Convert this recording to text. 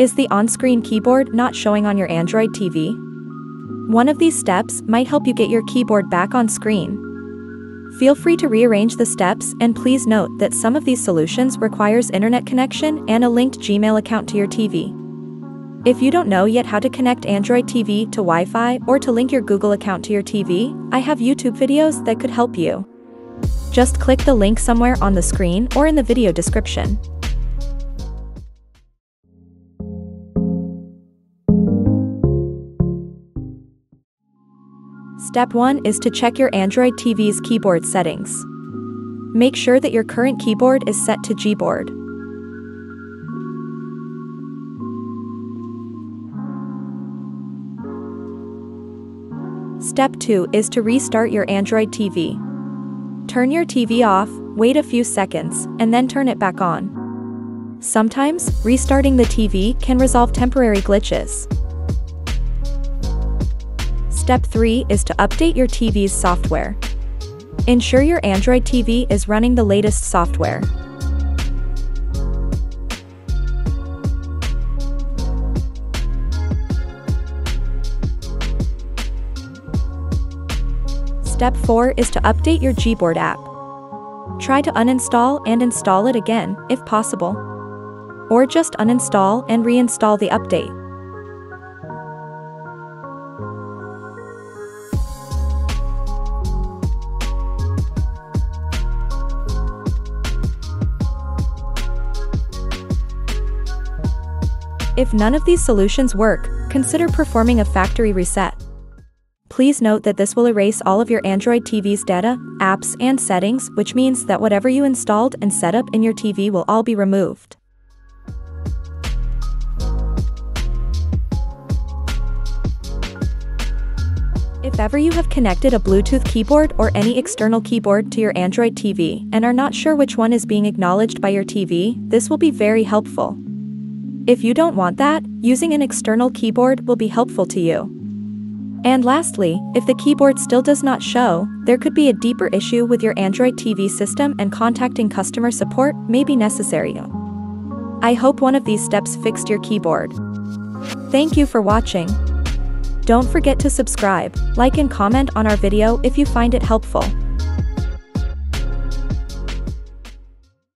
Is the on-screen keyboard not showing on your Android TV? One of these steps might help you get your keyboard back on screen. Feel free to rearrange the steps and please note that some of these solutions requires internet connection and a linked Gmail account to your TV. If you don't know yet how to connect Android TV to Wi-Fi or to link your Google account to your TV, I have YouTube videos that could help you. Just click the link somewhere on the screen or in the video description. Step 1 is to check your Android TV's keyboard settings. Make sure that your current keyboard is set to Gboard. Step 2 is to restart your Android TV. Turn your TV off, wait a few seconds, and then turn it back on. Sometimes, restarting the TV can resolve temporary glitches. Step 3 is to update your TV's software. Ensure your Android TV is running the latest software. Step 4 is to update your Gboard app. Try to uninstall and install it again, if possible. Or just uninstall and reinstall the update. If none of these solutions work, consider performing a factory reset. Please note that this will erase all of your Android TV's data, apps, and settings, which means that whatever you installed and set up in your TV will all be removed. If ever you have connected a Bluetooth keyboard or any external keyboard to your Android TV and are not sure which one is being acknowledged by your TV, this will be very helpful. If you don't want that, using an external keyboard will be helpful to you. And lastly, if the keyboard still does not show, there could be a deeper issue with your Android TV system and contacting customer support may be necessary. I hope one of these steps fixed your keyboard. Thank you for watching. Don't forget to subscribe, like and comment on our video if you find it helpful.